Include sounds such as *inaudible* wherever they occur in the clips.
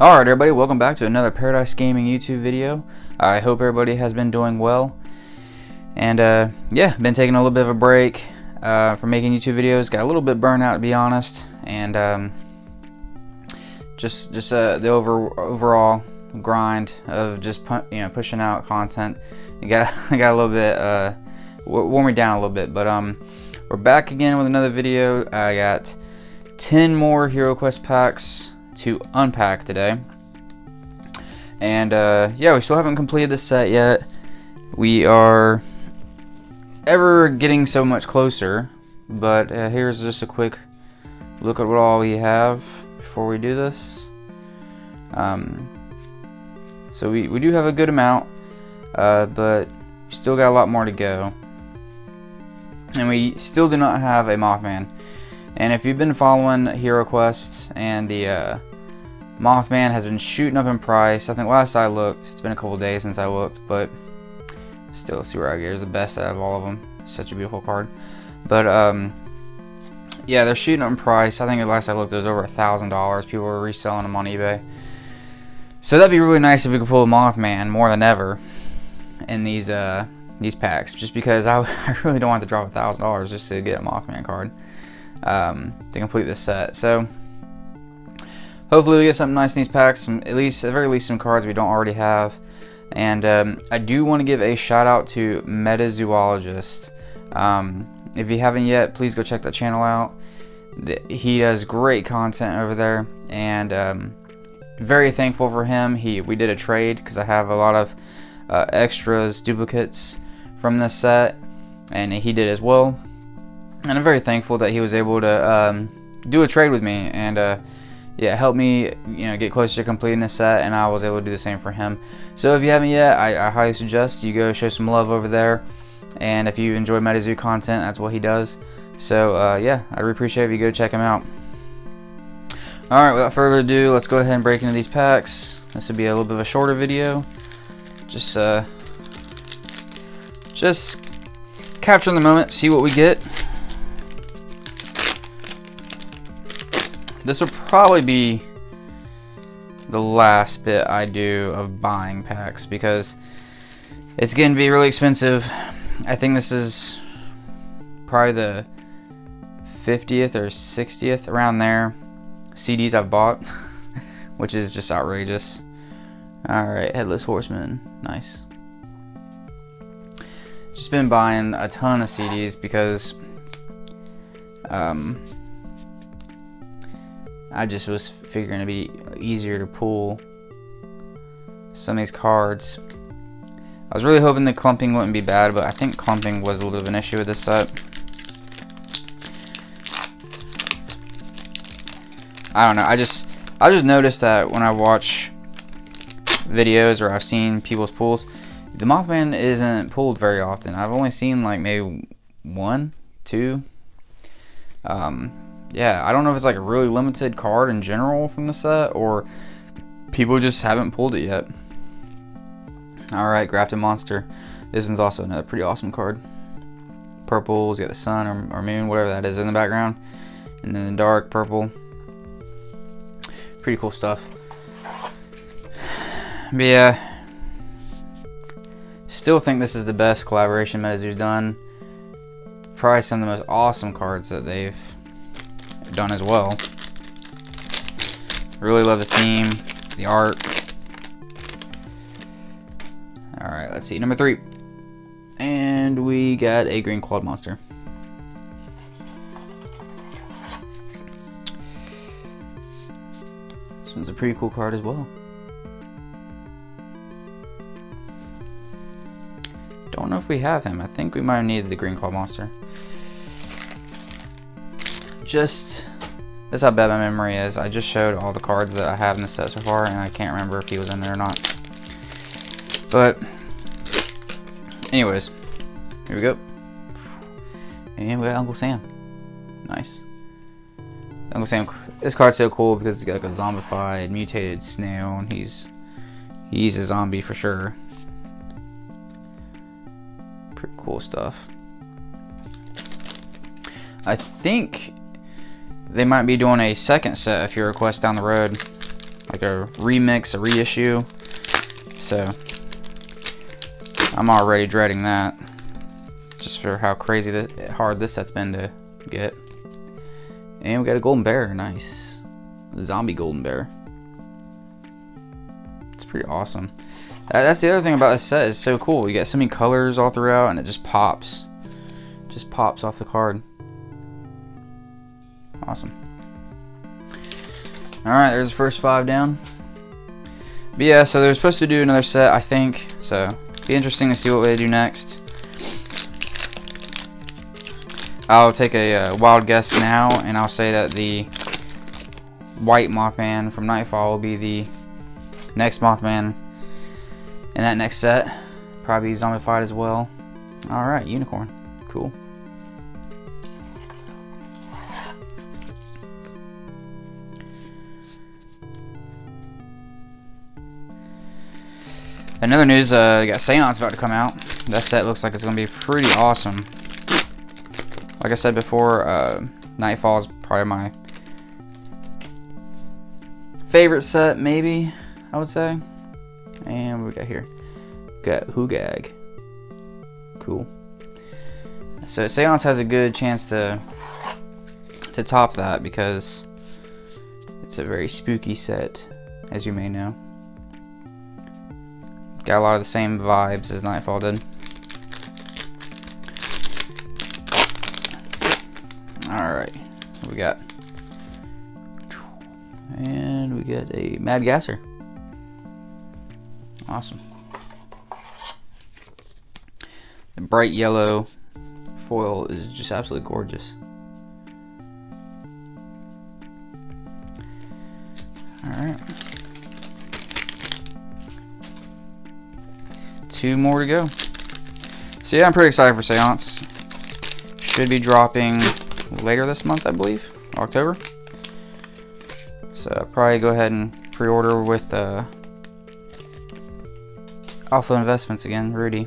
Alright everybody, welcome back to another Paradice Gaming YouTube video. I hope everybody has been doing well. And uh, yeah, been taking a little bit of a break uh, from making YouTube videos. Got a little bit burnt out to be honest. And um, just just uh, the over overall grind of just you know pushing out content. You got *laughs* got a little bit uh, wore me down a little bit, but um, we're back again with another video. I got 10 more Hiroquest packs to unpack today. And uh, yeah, we still haven't completed this set yet. We are ever getting so much closer. But uh, here's just a quick look at what all we have before we do this. Um, so we, we do have a good amount, uh, but still got a lot more to go. And we still do not have a Mothman. And if you've been following Hiroquests and the uh, Mothman has been shooting up in price. I think last I looked, it's been a couple days since I looked, but still Suragi is the best out of all of them. Such a beautiful card. But um, yeah, they're shooting up in price. I think last I looked, it was over a thousand dollars. People were reselling them on eBay. So that'd be really nice if we could pull a Mothman more than ever in these uh, these packs. Just because I, *laughs* I really don't want to drop a thousand dollars just to get a Mothman card um, to complete this set. So hopefully we get something nice in these packs. Some, at least, at the very least, some cards we don't already have. And um, I do want to give a shout out to MetaZoologist. Um, if you haven't yet, please go check that channel out. He does great content over there, and um, very thankful for him. He we did a trade because I have a lot of uh, extras, duplicates from this set, and he did as well and I'm very thankful that he was able to um, do a trade with me and uh, yeah, help me you know get closer to completing the set, and I was able to do the same for him. So if you haven't yet, I, I highly suggest you go show some love over there. And if you enjoy MetaZoo content, that's what he does. So uh, yeah, I'd appreciate if you go check him out. Alright, without further ado, let's go ahead and break into these packs. This will be a little bit of a shorter video. Just uh, just capturing the moment, see what we get. This will probably be the last bit I do of buying packs because it's going to be really expensive. I think this is probably the 50th or 60th around there CDs I've bought, *laughs* which is just outrageous. Alright, Headless Horseman. Nice. Just been buying a ton of CDs because um, I just was figuring it'd be easier to pull some of these cards. I was really hoping the clumping wouldn't be bad, but I think clumping was a little bit of an issue with this set. I don't know. I just I just noticed that when I watch videos or I've seen people's pulls, the Mothman isn't pulled very often. I've only seen like maybe one, two. Um, yeah, I don't know if it's like a really limited card in general from the set or people just haven't pulled it yet. Alright, Grafted Monster. This one's also another pretty awesome card. Purple's got the sun or, or moon, whatever that is in the background. And then the dark purple. Pretty cool stuff. But yeah. Still think this is the best collaboration MetaZoo's done. Probably some of the most awesome cards that they've done as well. Really love the theme, the art. Alright, let's see. Number three. And we got a green clawed monster. This one's a pretty cool card as well. Don't know if we have him. I think we might have needed the green claw monster just that's how bad my memory is. I just showed all the cards that I have in the set so far, and I can't remember if he was in there or not. But, anyways, here we go. And we got Uncle Sam. Nice. Uncle Sam, this card's so cool because it's got like a zombified, mutated snail, and he's he's a zombie for sure. Pretty cool stuff. I think they might be doing a second set of Hiroquest down the road. like a remix, a reissue. So I'm already dreading that, just for how crazy this, hard this set's been to get. And we got a golden bear, nice, zombie golden bear. It's pretty awesome. That's the other thing about this set is so cool. You got so many colors all throughout, and it just pops, just pops off the card. Awesome. Alright, there's the first five down. But yeah, so they're supposed to do another set, I think. So, be interesting to see what they do next. I'll take a uh, wild guess now, and I'll say that the white Mothman from Nightfall will be the next Mothman in that next set. Probably zombified as well. Alright, unicorn. Cool. Another news, uh, got Seance about to come out. That set looks like it's going to be pretty awesome. Like I said before, uh, Nightfall is probably my favorite set, maybe, I would say. And we got here? Got Hugag. Cool. So Seance has a good chance to to top that because it's a very spooky set, as you may know. Got a lot of the same vibes as Nightfall did. Alright, we got? And we get a Mad Gasser. Awesome. The bright yellow foil is just absolutely gorgeous. Alright. Two more to go. So yeah, I'm pretty excited for Seance. Should be dropping later this month, I believe, October. So I'll probably go ahead and pre-order with uh, Alpha Investments again, Rudy.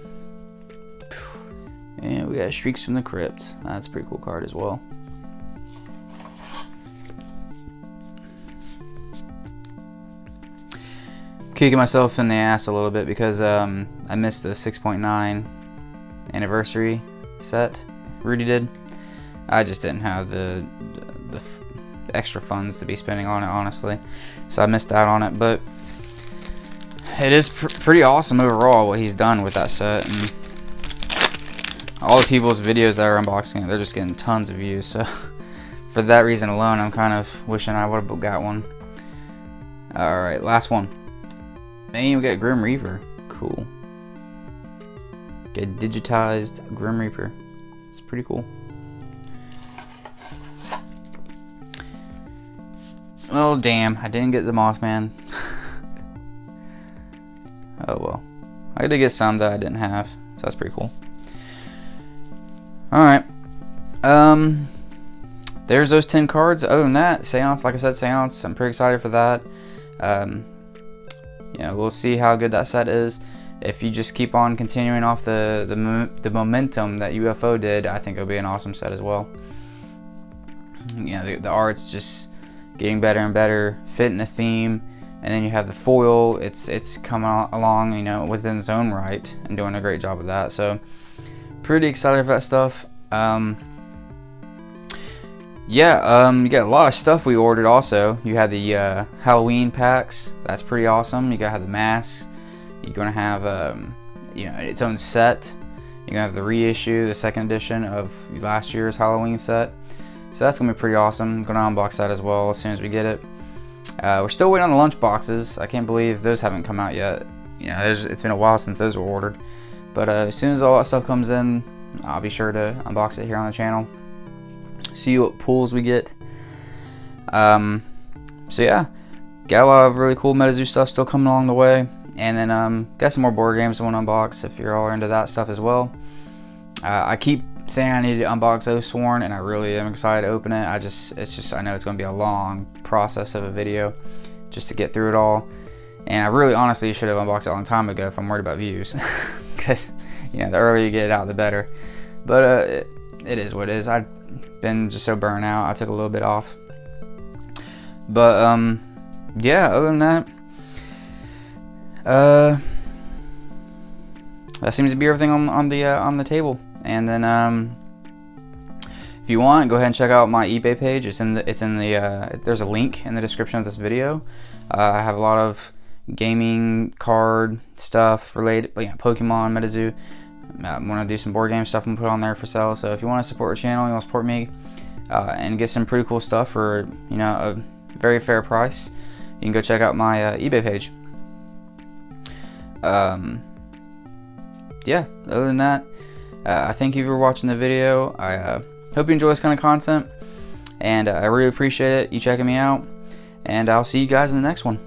And we got Streaks from the Crypt. That's a pretty cool card as well. Kicking myself in the ass a little bit because um, I missed the 6.9 anniversary set. Rudy did. I just didn't have the, the, the extra funds to be spending on it, honestly. So I missed out on it, but it is pr pretty awesome overall what he's done with that set. And all the people's videos that are unboxing it, they're just getting tons of views. So *laughs* for that reason alone, I'm kind of wishing I would have got one. Alright, last one. And we got Grim Reaper. Cool. Get digitized Grim Reaper. It's pretty cool. Oh, damn. I didn't get the Mothman. *laughs* oh, well. I did get some that I didn't have. So that's pretty cool. Alright. Um, there's those 10 cards. Other than that, Seance, like I said, Seance, I'm pretty excited for that. Um, you know, we'll see how good that set is. If you just keep on continuing off the, the, the momentum that UFO did, I think it'll be an awesome set as well. You know, the, the art's just getting better and better, fitting the theme, and then you have the foil. It's it's coming along, you know, within its own right, and doing a great job of that. So, pretty excited for that stuff. Um, yeah, um, you got a lot of stuff we ordered also. You had the uh, Halloween packs. That's pretty awesome. You got to have the masks. You're going to have, um, you know, its own set. You're going to have the reissue, the second edition of last year's Halloween set. So that's going to be pretty awesome. Going to unbox that as well as soon as we get it. Uh, we're still waiting on the lunch boxes. I can't believe those haven't come out yet. You know, it's been a while since those were ordered. But uh, as soon as all that stuff comes in, I'll be sure to unbox it here on the channel see what pulls we get. Um, so yeah, got a lot of really cool MetaZoo stuff still coming along the way. And then um, got some more board games I want to unbox if you're all into that stuff as well. Uh, I keep saying I need to unbox Oathsworn, and I really am excited to open it. I just, it's just, I know it's going to be a long process of a video just to get through it all. And I really honestly should have unboxed it a long time ago if I'm worried about views. *laughs* Because, you know, the earlier you get it out, the better. But uh, it, it is what it is. I been just so burnt out. I took a little bit off. But um, yeah, other than that, uh, that seems to be everything on, on the uh, on the table. And then um, if you want, go ahead and check out my eBay page. It's in the it's in the uh, there's a link in the description of this video. Uh, I have a lot of gaming card stuff related, you know, Pokemon, MetaZoo. Uh, want to do some board game stuff and put on there for sale. So if you want to support the channel, you want to support me, uh, and get some pretty cool stuff for you know a very fair price, you can go check out my uh, eBay page. Um, yeah, other than that, uh, I thank you for watching the video. I uh, hope you enjoy this kind of content, and uh, I really appreciate it. You checking me out, and I'll see you guys in the next one.